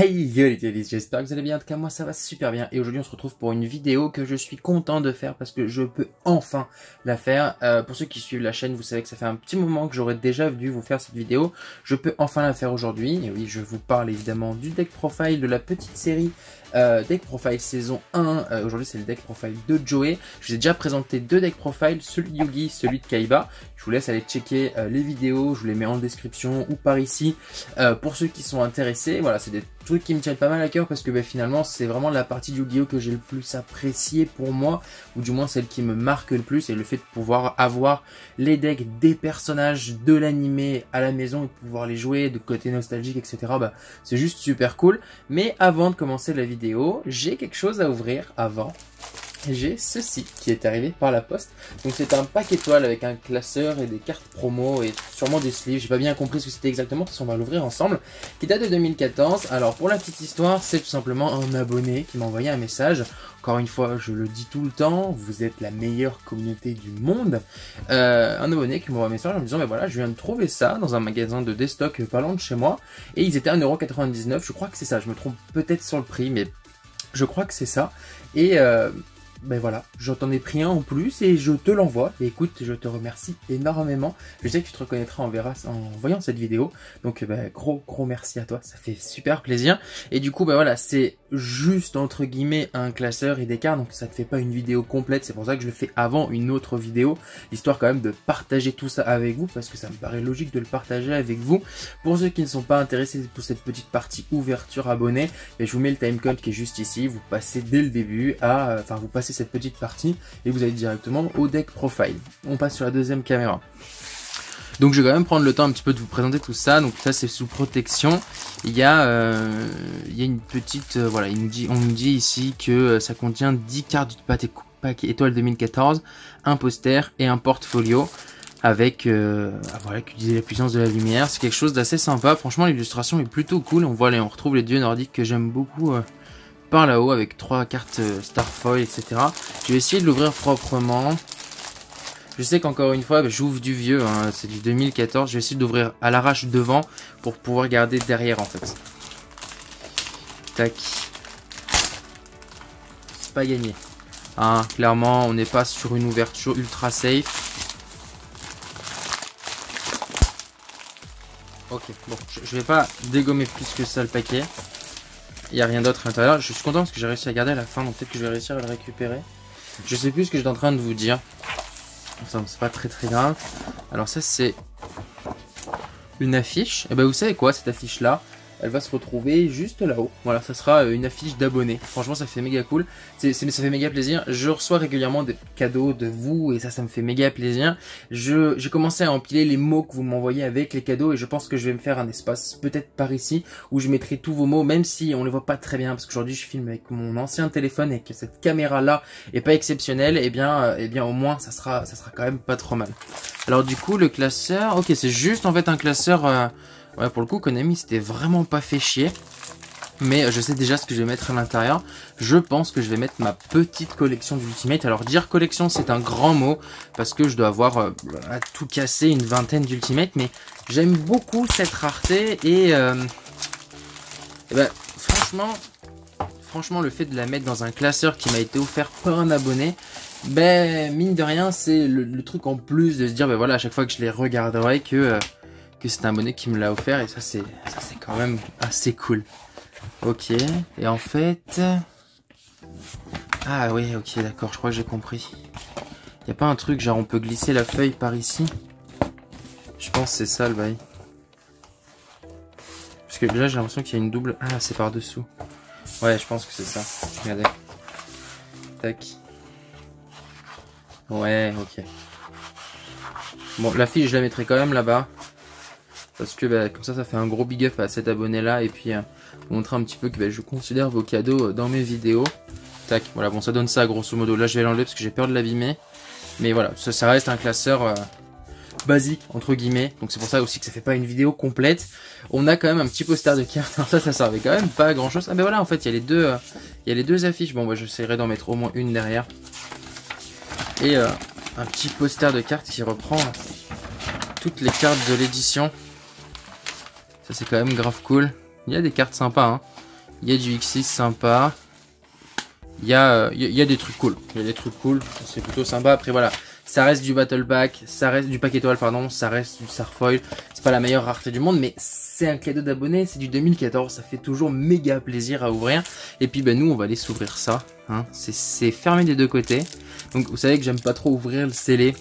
Hey yo les Jellies, j'espère que vous allez bien, en tout cas moi ça va super bien et aujourd'hui on se retrouve pour une vidéo que je suis content de faire parce que je peux enfin la faire. Euh, pour ceux qui suivent la chaîne, vous savez que ça fait un petit moment que j'aurais déjà dû vous faire cette vidéo. Je peux enfin la faire aujourd'hui et oui je vous parle évidemment du deck profile de la petite série euh, deck profile saison 1. Euh, aujourd'hui c'est le deck profile de Joey. Je vous ai déjà présenté deux deck profile, celui de Yugi, celui de Kaiba. Je vous laisse aller checker euh, les vidéos, je vous les mets en description ou par ici pour ceux qui sont intéressés. Voilà, c'est des qui me tiennent pas mal à cœur parce que bah, finalement c'est vraiment la partie de Yu-Gi-Oh que j'ai le plus apprécié pour moi, ou du moins celle qui me marque le plus, et le fait de pouvoir avoir les decks des personnages de l'animé à la maison et pouvoir les jouer de côté nostalgique, etc. Bah, c'est juste super cool. Mais avant de commencer la vidéo, j'ai quelque chose à ouvrir avant j'ai ceci qui est arrivé par la poste. Donc c'est un pack étoile avec un classeur et des cartes promo et sûrement des sleeves. J'ai pas bien compris ce que c'était exactement parce qu'on va l'ouvrir ensemble. Qui date de 2014. Alors pour la petite histoire, c'est tout simplement un abonné qui m'a envoyé un message. Encore une fois, je le dis tout le temps, vous êtes la meilleure communauté du monde. Euh, un abonné qui m'envoie un message en me disant, mais voilà, je viens de trouver ça dans un magasin de destock pas loin de chez moi. Et ils étaient à 1,99€. Je crois que c'est ça. Je me trompe peut-être sur le prix, mais je crois que c'est ça. Et euh, ben voilà, je t'en ai pris un en plus et je te l'envoie. Écoute, je te remercie énormément. Je sais que tu te reconnaîtras en, en voyant cette vidéo. Donc ben, gros gros merci à toi, ça fait super plaisir. Et du coup, ben voilà, c'est juste entre guillemets un classeur et des cartes, donc ça te fait pas une vidéo complète. C'est pour ça que je le fais avant une autre vidéo, histoire quand même de partager tout ça avec vous, parce que ça me paraît logique de le partager avec vous. Pour ceux qui ne sont pas intéressés pour cette petite partie ouverture abonnée, ben, je vous mets le timecode qui est juste ici. Vous passez dès le début à, enfin vous passez cette petite partie et vous allez directement au deck profile. On passe sur la deuxième caméra. Donc je vais quand même prendre le temps un petit peu de vous présenter tout ça. Donc ça c'est sous protection. Il y a, euh, il y a une petite, euh, voilà, on nous dit ici que euh, ça contient 10 cartes du pack étoile 2014, un poster et un portfolio avec euh, ah, voilà qui la puissance de la lumière. C'est quelque chose d'assez sympa. Franchement l'illustration est plutôt cool. On voit on retrouve les dieux nordiques que j'aime beaucoup par là-haut avec trois cartes euh, Starfoil, etc. Je vais essayer de l'ouvrir proprement. Je sais qu'encore une fois, j'ouvre du vieux, hein, c'est du 2014. Je vais essayer d'ouvrir à l'arrache devant pour pouvoir garder derrière en fait. Tac. Pas gagné. Hein, clairement, on n'est pas sur une ouverture ultra safe. Ok, bon, je, je vais pas dégommer plus que ça le paquet. Il n'y a rien d'autre à l'intérieur. Je suis content parce que j'ai réussi à garder à la fin, donc peut-être que je vais réussir à le récupérer. Je sais plus ce que j'étais en train de vous dire. C'est pas très très grave. Alors ça c'est une affiche. Et eh ben vous savez quoi, cette affiche là, elle va se retrouver juste là-haut. Voilà, ça sera euh, une affiche d'abonnés. Franchement, ça fait méga cool. C'est, ça fait méga plaisir. Je reçois régulièrement des cadeaux de vous et ça, ça me fait méga plaisir. Je, j'ai commencé à empiler les mots que vous m'envoyez avec les cadeaux et je pense que je vais me faire un espace peut-être par ici où je mettrai tous vos mots, même si on les voit pas très bien parce qu'aujourd'hui je filme avec mon ancien téléphone et que cette caméra là est pas exceptionnelle. Eh bien, euh, eh bien au moins ça sera, ça sera quand même pas trop mal. Alors du coup, le classeur, ok, c'est juste en fait un classeur. Euh, Ouais, pour le coup, Konami, c'était vraiment pas fait chier. Mais je sais déjà ce que je vais mettre à l'intérieur. Je pense que je vais mettre ma petite collection d'Ultimate. Alors dire collection, c'est un grand mot. Parce que je dois avoir euh, à tout casser une vingtaine d'Ultimate. Mais j'aime beaucoup cette rareté. Et, euh, ben, franchement, franchement, le fait de la mettre dans un classeur qui m'a été offert par un abonné, ben, mine de rien, c'est le, truc en plus de se dire, ben voilà, à chaque fois que je les regarderai, que... Euh, que c'est un bonnet qui me l'a offert et ça c'est ça c'est quand même assez cool. Ok, et en fait... Ah oui, ok, d'accord, je crois que j'ai compris. Y a pas un truc genre on peut glisser la feuille par ici? Je pense c'est ça le bail. Parce que là j'ai l'impression qu'il y a une double... Ah, c'est par dessous. Ouais, je pense que c'est ça. Regardez. Tac. Ouais, ok. Bon, la fille, je la mettrai quand même là-bas. Parce que bah, comme ça, ça fait un gros big up à cet abonné-là. Et puis, euh, montrer un petit peu que bah, je considère vos cadeaux euh, dans mes vidéos. Tac, voilà, bon, ça donne ça grosso modo. Là, je vais l'enlever parce que j'ai peur de l'abîmer. Mais voilà, ça, reste un classeur euh, basique, entre guillemets. Donc c'est pour ça aussi que ça fait pas une vidéo complète. On a quand même un petit poster de cartes. Alors ça, ça servait quand même pas à grand chose. Ah ben voilà, en fait, il y a les deux, il y a les deux affiches. Bon, bah, j'essaierai d'en mettre au moins une derrière. Et un petit poster de cartes qui reprend toutes les cartes de l'édition. Ça c'est quand même grave cool. Il y a des cartes sympas. Hein. Il y a du X6 sympa. Il y, a, il y a des trucs cool. Il y a des trucs cool. C'est plutôt sympa. Après, voilà. Ça reste du Battle Pack. Ça reste du pack étoile, pardon. Ça reste du Starfoil. C'est pas la meilleure rareté du monde, mais c'est un cadeau d'abonné. C'est du 2014. Ça fait toujours méga plaisir à ouvrir. Et puis, ben, nous, on va aller s'ouvrir ça. Hein. C'est fermé des deux côtés. Donc, vous savez que j'aime pas trop ouvrir le scellé.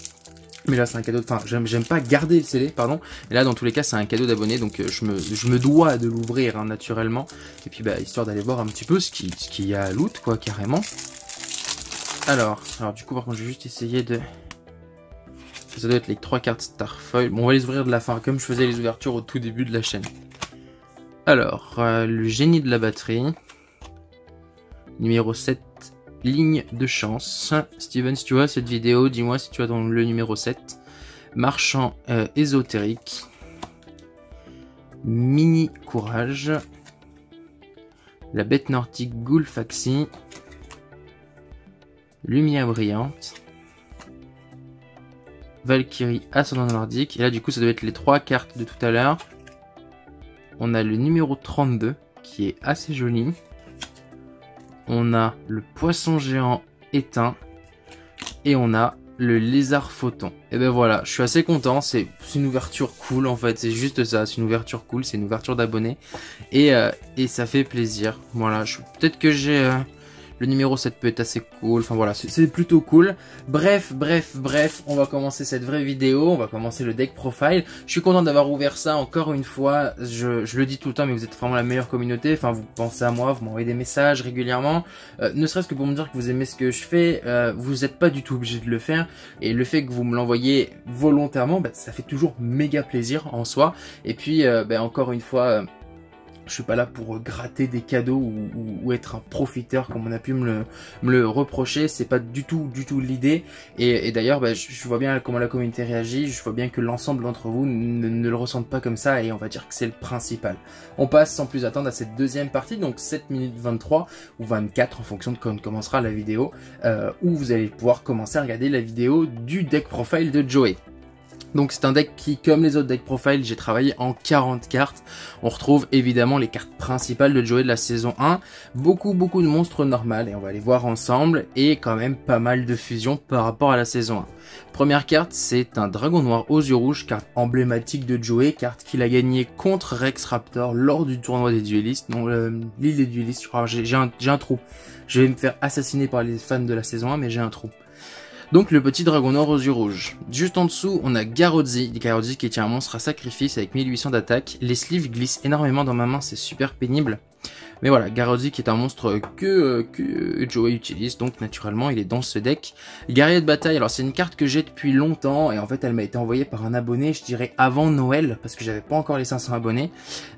Mais là, c'est un cadeau. Enfin, j'aime pas garder le scellé, pardon. Et là, dans tous les cas, c'est un cadeau d'abonné. Donc, euh, je me, je me dois de l'ouvrir hein, naturellement. Et puis, bah, histoire d'aller voir un petit peu ce qu'il ce y a à loot, quoi, carrément. Alors, alors du coup, par contre, je vais juste essayer de. Ça doit être les trois cartes Starfoil. Bon, on va les ouvrir de la fin, comme je faisais les ouvertures au tout début de la chaîne. Alors, euh, le génie de la batterie. Numéro 7, ligne de chance. Steven, si tu vois cette vidéo, dis-moi si tu as dans le numéro 7. Marchand euh, ésotérique. Mini courage. La bête nordique Gulfaxi. Lumière brillante. Valkyrie ascendant nordique. Et là, du coup, ça doit être les trois cartes de tout à l'heure. On a le numéro 32 qui est assez joli on a le poisson géant éteint et on a le lézard photon. Et ben voilà, je suis assez content, c'est une ouverture cool en fait, c'est juste ça, c'est une ouverture cool, c'est une ouverture d'abonnés. Et, euh, et ça fait plaisir. Voilà, peut-être que j'ai euh, le numéro 7 peut être assez cool. Enfin voilà, c'est plutôt cool. Bref, bref, bref, on va commencer cette vraie vidéo. On va commencer le deck profile. Je suis content d'avoir ouvert ça encore une fois. Je, le dis tout le temps, mais vous êtes vraiment la meilleure communauté. Enfin, vous pensez à moi, vous m'envoyez des messages régulièrement. Euh, ne serait-ce que pour me dire que vous aimez ce que je fais. Euh, vous n'êtes pas du tout obligé de le faire. Et le fait que vous me l'envoyez volontairement, bah, ça fait toujours méga plaisir en soi. Et puis, euh, bah, encore une fois je suis pas là pour gratter des cadeaux ou, être un profiteur comme on a pu me le, reprocher. C'est pas du tout, du tout l'idée. Et, d'ailleurs, bah, je, vois bien comment la communauté réagit. Je vois bien que l'ensemble d'entre vous ne, le ressentent pas comme ça et on va dire que c'est le principal. On passe sans plus attendre à cette deuxième partie, donc 7 minutes 23 ou 24 en fonction de quand commencera la vidéo, euh, où vous allez pouvoir commencer à regarder la vidéo du deck profile de Joey. Donc c'est un deck qui, comme les autres decks profile, j'ai travaillé en 40 cartes. On retrouve évidemment les cartes principales de Joey de la saison 1. Beaucoup, beaucoup de monstres normales et on va les voir ensemble. Et quand même pas mal de fusions par rapport à la saison 1. Première carte, c'est un dragon noir aux yeux rouges, carte emblématique de Joey, carte qu'il a gagné contre Rex Raptor lors du tournoi des duellistes. Non, l'île des duellistes, je crois, j'ai un, un trou. Je vais me faire assassiner par les fans de la saison 1, mais j'ai un trou. Donc le petit dragon noir aux yeux rouges. Juste en dessous, on a Garozzi. Garozzi qui est un monstre à sacrifice avec 1800 d'attaque. Les sleeves glissent énormément dans ma main, c'est super pénible. Mais voilà, Garozzi qui est un monstre que, que Joey utilise, donc naturellement il est dans ce deck. Guerrier de bataille, alors c'est une carte que j'ai depuis longtemps, et en fait elle m'a été envoyée par un abonné, je dirais avant Noël, parce que j'avais pas encore les 500 abonnés.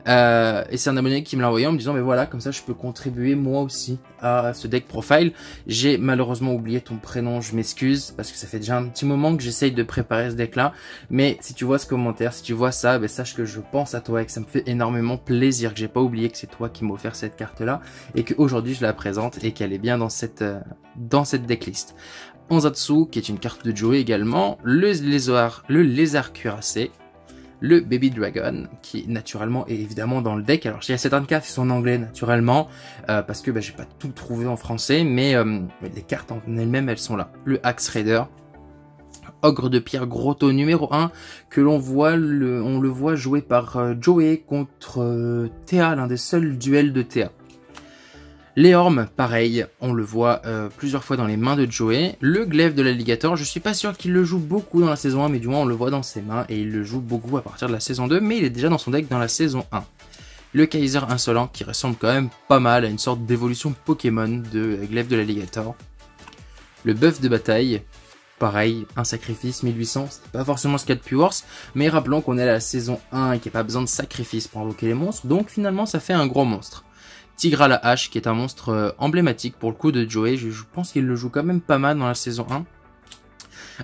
Euh, et c'est un abonné qui me l'a envoyé en me disant, mais voilà, comme ça je peux contribuer moi aussi à ce deck profile. J'ai malheureusement oublié ton prénom, je m'excuse, parce que ça fait déjà un petit moment que j'essaye de préparer ce deck là. Mais si tu vois ce commentaire, si tu vois ça, ben sache que je pense à toi et que ça me fait énormément plaisir, que j'ai pas oublié que c'est toi qui m'as offert cette carte là et qu'aujourd'hui je la présente et qu'elle est bien dans cette, euh, dans cette decklist. Onzatsu qui est une carte de Joey également, le lézard, le lézard cuirassé, le Baby Dragon, qui naturellement est évidemment dans le deck. Alors certaines cartes qui sont en anglais naturellement, euh, parce que bah, j'ai pas tout trouvé en français, mais euh, les cartes en elles-mêmes elles sont là. Le Axe Raider, Ogre de pierre grotto numéro 1 que l'on voit le, voit jouer par euh, Joey contre euh, Théa, l'un des seuls duels de Théa. Léorme, pareil, on le voit euh, plusieurs fois dans les mains de Joey. Le glaive de l'alligator, je suis pas sûr qu'il le joue beaucoup dans la saison 1, mais du moins on le voit dans ses mains et il le joue beaucoup à partir de la saison 2, mais il est déjà dans son deck dans la saison 1. Le Kaiser insolent qui ressemble quand même pas mal à une sorte d'évolution Pokémon de glaive de l'alligator. Le bœuf de bataille, Pareil, un sacrifice 1800, c'est pas forcément ce qu'il y a de plus worse, mais rappelons qu'on est à la saison 1 et qu'il n'y a pas besoin de sacrifice pour invoquer les monstres, donc finalement ça fait un gros monstre. Tigre à la hache, qui est un monstre euh, emblématique pour le coup de Joey, je, pense qu'il le joue quand même pas mal dans la saison 1.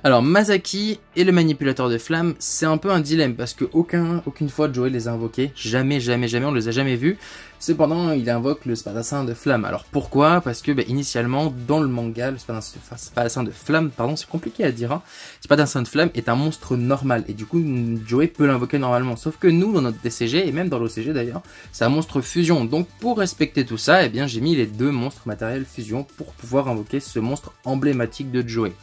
Alors Masaki et le manipulateur de flammes, c'est un peu un dilemme parce que aucun, aucune fois Joey les a invoqués, jamais, jamais, jamais, on les a jamais vus. Cependant, il invoque le spadassin de flamme. Alors pourquoi? Parce que bah, initialement, dans le manga, le spadassin, de flamme, pardon, c'est compliqué à dire, hein, le spadassin de flamme est un monstre normal et du coup, Joey peut l'invoquer normalement. Sauf que nous, dans notre DCG et même dans l'OCG d'ailleurs, c'est un monstre fusion. Donc pour respecter tout ça, eh bien j'ai mis les deux monstres matériels fusion pour pouvoir invoquer ce monstre emblématique de Joey.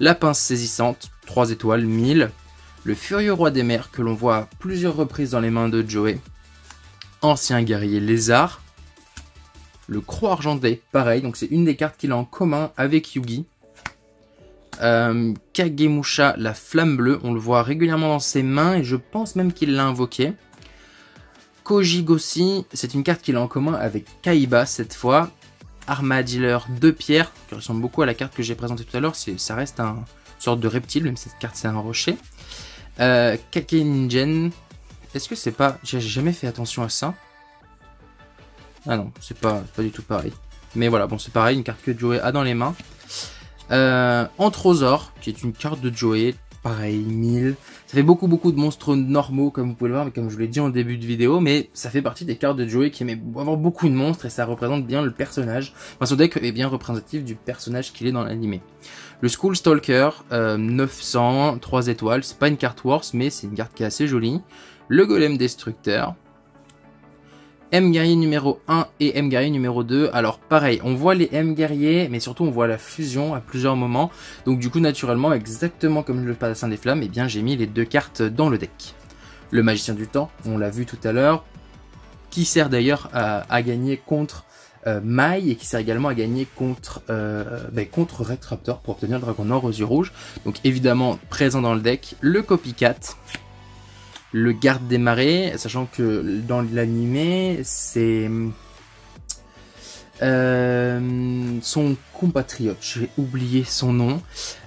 La pince saisissante, 3 étoiles, 1000. Le furieux roi des mers que l'on voit à plusieurs reprises dans les mains de Joey. Ancien guerrier lézard. Le croix argenté, pareil, donc c'est une des cartes qu'il a en commun avec Yugi. Euh, Kagemusha, la flamme bleue, on le voit régulièrement dans ses mains et je pense même qu'il l'a invoqué. Kojigoshi, c'est une carte qu'il a en commun avec Kaiba cette fois. Armadiller de pierre, qui ressemble beaucoup à la carte que j'ai présentée tout à l'heure. Ça reste un une sorte de reptile, même cette carte c'est un rocher. Euh, Kakeningen, est-ce que c'est pas... J'ai jamais fait attention à ça. Ah non, c'est pas, pas du tout pareil. Mais voilà, bon c'est pareil, une carte que Joey a dans les mains. Euh, qui est une carte de Joey, pareil, 1000. Ça fait beaucoup beaucoup de monstres normaux comme vous pouvez le voir, mais comme je l'ai dit en début de vidéo, mais ça fait partie des cartes de Joey qui aime avoir beaucoup de monstres et ça représente bien le personnage. Enfin, son deck est bien représentatif du personnage qu'il est dans l'animé. Le School Stalker, 900, 3 étoiles, c'est pas une carte Wars, mais c'est une carte qui est assez jolie. Le Golem Destructeur, M guerrier numéro 1 et M guerrier numéro 2. Alors pareil, on voit les M guerriers, mais surtout on voit la fusion à plusieurs moments. Donc du coup naturellement, exactement comme le Paladin des Flammes, eh bien j'ai mis les deux cartes dans le deck. Le Magicien du Temps, on l'a vu tout à l'heure, qui sert d'ailleurs à, gagner contre euh, Mai et qui sert également à gagner contre, euh, ben, contre Rex Raptor pour obtenir le Dragon Noir aux yeux rouges. Donc évidemment présent dans le deck, le Copycat le garde des marées, sachant que dans l'animé, c'est euh, son compatriote, j'ai oublié son nom,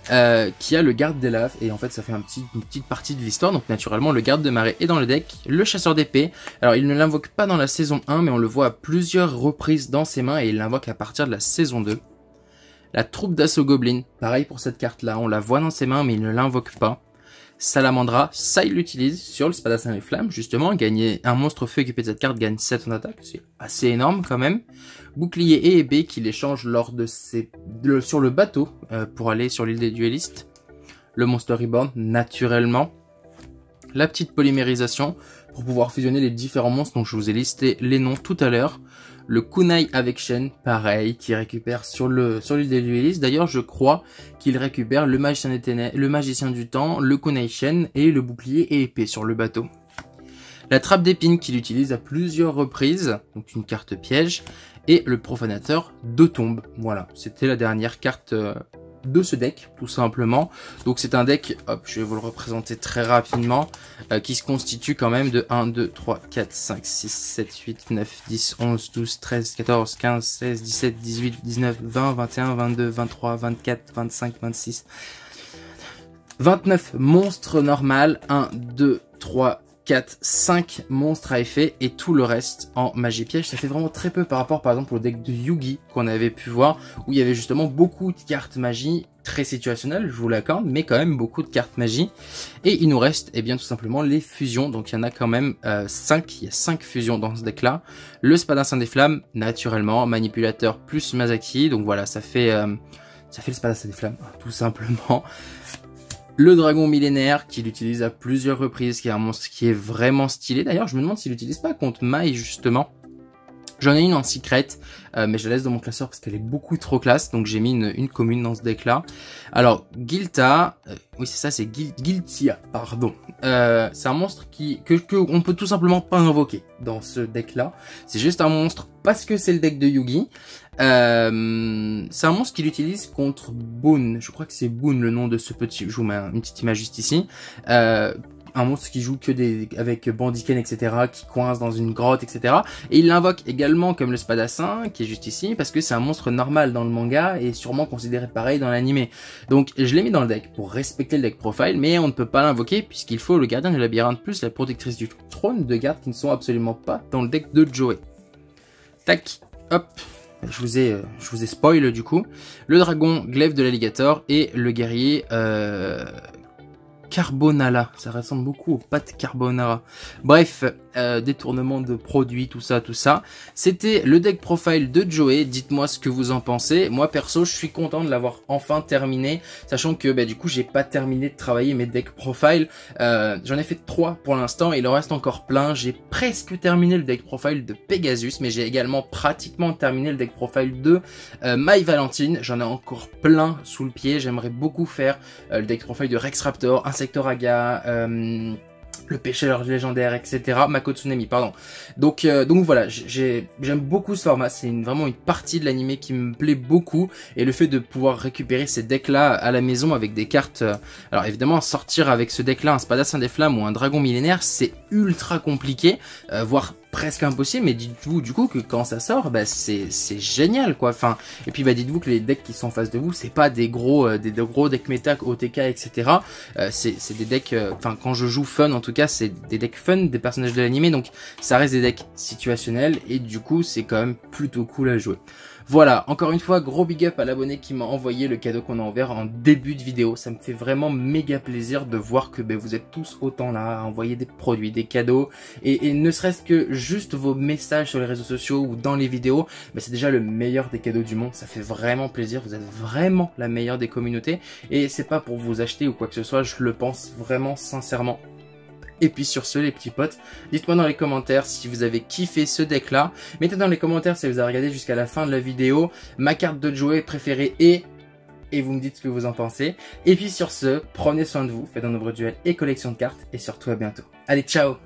euh, qui a le garde des laves, et en fait ça fait une petite partie de l'histoire, donc naturellement le garde de marée est dans le deck, le chasseur d'épée, alors il ne l'invoque pas dans la saison 1, mais on le voit à plusieurs reprises dans ses mains, et il l'invoque à partir de la saison 2. La troupe d'assaut Goblin, pareil pour cette carte là, on la voit dans ses mains, mais il ne l'invoque pas. Salamandra, ça il l'utilise sur le Spadassin des Flammes, justement, gagner un monstre feu équipé de cette carte gagne 7 en attaque, c'est assez énorme quand même. Bouclier et épée qu'il échange lors de sur le bateau euh, pour aller sur l'île des duellistes. Le Monster Reborn, naturellement. La petite polymérisation pour pouvoir fusionner les différents monstres dont je vous ai listé les noms tout à l'heure. Le kunai avec chaîne, pareil, qui récupère sur le sur l'île des duellistes. D'ailleurs, je crois qu'il récupère le magicien, des le magicien du temps, le kunai chaîne et le bouclier et épée sur le bateau. La trappe d'épines qu'il utilise à plusieurs reprises, donc une carte piège, et le profanateur de tombe. Voilà, c'était la dernière carte euh, de ce deck, tout simplement. Donc c'est un deck, hop, je vais vous le représenter très rapidement, euh, qui se constitue quand même de 1, 2, 3, 4, 5, 6, 7, 8, 9, 10, 11, 12, 13, 14, 15, 16, 17, 18, 19, 20, 21, 22, 23, 24, 25, 26... 29 monstres normal, 1, 2, 3, 4, 5 monstres à effet et tout le reste en magie piège. Ça fait vraiment très peu par rapport par exemple au deck de Yugi qu'on avait pu voir où il y avait justement beaucoup de cartes magie très situationnelles, je vous l'accorde, mais quand même beaucoup de cartes magie. Et il nous reste eh bien tout simplement les fusions, donc il y en a quand même 5, euh, il y a 5 fusions dans ce deck là. Le Spadassin des Flammes, naturellement, manipulateur plus Mazaki, donc voilà, ça fait... Euh, ça fait le Spadassin des Flammes, tout simplement. Le dragon millénaire qu'il utilise à plusieurs reprises, qui est un monstre qui est vraiment stylé. D'ailleurs, je me demande s'il l'utilise pas contre Mai justement. J'en ai une en secret, euh, mais je la laisse dans mon classeur parce qu'elle est beaucoup trop classe, donc j'ai mis une, commune dans ce deck-là. Alors, Gilta, euh, oui c'est ça, c'est Giltia, pardon. Euh, c'est un monstre qui que, que on peut tout simplement pas invoquer dans ce deck-là. C'est juste un monstre parce que c'est le deck de Yugi. Euh, c'est un monstre qu'il utilise contre Boone. Je crois que c'est Boone le nom de ce petit. Je vous mets une petite image juste ici. Euh, un monstre qui joue que avec Bandiken etc qui coince dans une grotte etc et il l'invoque également comme le spadassin qui est juste ici parce que c'est un monstre normal dans le manga et sûrement considéré pareil dans l'animé donc je l'ai mis dans le deck pour respecter le deck profile mais on ne peut pas l'invoquer puisqu'il faut le gardien du labyrinthe plus la protectrice du trône de garde qui ne sont absolument pas dans le deck de Joey tac hop je vous ai, je vous ai spoil du coup. Le dragon, glaive de l'alligator et le guerrier euh, carbonara. Ça ressemble beaucoup aux pâtes carbonara. Bref, euh, détournement de produits, tout ça, tout ça. C'était le deck profile de Joey. Dites-moi ce que vous en pensez. Moi, perso, je suis content de l'avoir enfin terminé, sachant que bah, du coup, j'ai pas terminé de travailler mes decks profile. Euh, J'en ai fait trois pour l'instant. Il en reste encore plein. J'ai presque terminé le deck profile de Pegasus, mais j'ai également pratiquement terminé le deck profile de euh, My Valentine. J'en ai encore plein sous le pied. J'aimerais beaucoup faire le deck profile de Rex Raptor, Insectoraga, euh, le pêcheur légendaire, etc. Mako Tsunami, pardon. Donc, euh, donc voilà, j'aime beaucoup ce format. C'est vraiment une partie de l'animé qui me plaît beaucoup. Et le fait de pouvoir récupérer ces decks-là à la maison avec des cartes... Euh, alors évidemment, sortir avec ce deck-là, un Spadassin des Flammes ou un Dragon Millénaire, c'est ultra compliqué, voire presque impossible, mais dites-vous du coup que quand ça sort, bah, c'est génial quoi. Enfin, et puis bah, dites-vous que les decks qui sont en face de vous, c'est pas des gros, euh, des, gros decks méta, OTK, etc. Euh, c'est des decks, euh, enfin quand je joue fun en tout cas, c'est des decks fun des personnages de l'animé, donc ça reste des decks situationnels et du coup c'est quand même plutôt cool à jouer. Voilà, encore une fois, gros big up à l'abonné qui m'a envoyé le cadeau qu'on a ouvert en début de vidéo. Ça me fait vraiment méga plaisir de voir que ben, vous êtes tous autant là à envoyer des produits, des cadeaux. Et, ne serait-ce que juste vos messages sur les réseaux sociaux ou dans les vidéos, ben, c'est déjà le meilleur des cadeaux du monde. Ça fait vraiment plaisir. Vous êtes vraiment la meilleure des communautés. Et c'est pas pour vous acheter ou quoi que ce soit, je le pense vraiment sincèrement. Et puis sur ce les petits potes, dites-moi dans les commentaires si vous avez kiffé ce deck là. Mettez dans les commentaires si vous avez regardé jusqu'à la fin de la vidéo ma carte de jouer préférée et et vous me dites ce que vous en pensez. Et puis sur ce, prenez soin de vous, faites un nombreux duel et collection de cartes et surtout à bientôt. Allez, ciao